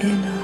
in